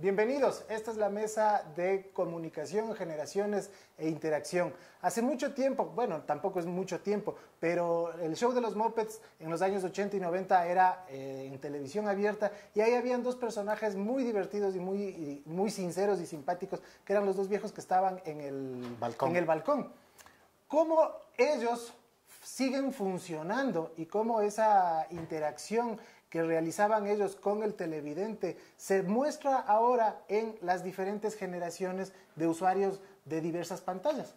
Bienvenidos, esta es la mesa de comunicación, generaciones e interacción. Hace mucho tiempo, bueno, tampoco es mucho tiempo, pero el show de los Mopeds en los años 80 y 90 era eh, en televisión abierta y ahí habían dos personajes muy divertidos y muy, y muy sinceros y simpáticos, que eran los dos viejos que estaban en el Balcón. En el balcón. ¿Cómo ellos siguen funcionando y cómo esa interacción que realizaban ellos con el televidente se muestra ahora en las diferentes generaciones de usuarios de diversas pantallas.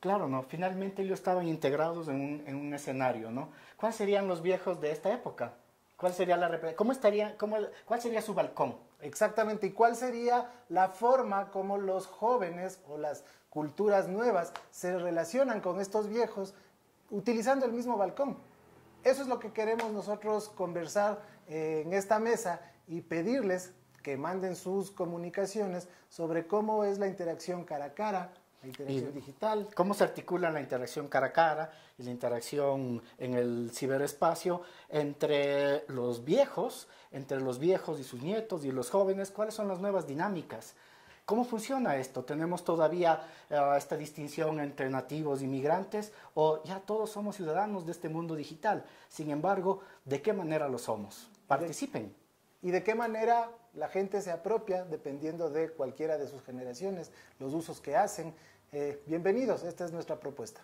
Claro, ¿no? Finalmente ellos estaban integrados en un, en un escenario, ¿no? ¿Cuáles serían los viejos de esta época? ¿Cuál sería la cómo estaría, cómo, cuál sería su balcón? Exactamente, ¿y cuál sería la forma como los jóvenes o las culturas nuevas se relacionan con estos viejos utilizando el mismo balcón? Eso es lo que queremos nosotros conversar eh, en esta mesa y pedirles que manden sus comunicaciones sobre cómo es la interacción cara a cara, la interacción Y- digital. ¿Cómo se articula la interacción cara a cara y la interacción en el ciberespacio entre los viejos, entre los viejos y sus nietos y los jóvenes? ¿Cuáles son las nuevas dinámicas? ¿Cómo funciona esto? ¿Tenemos todavía eh, esta distinción entre nativos y migrantes o ya todos somos ciudadanos de este mundo digital? Sin embargo, ¿de qué manera lo somos? Participen. y de qué manera la gente se apropia dependiendo de cualquiera de sus generaciones, los usos que hacen. Eh, bienvenidos, esta es nuestra propuesta.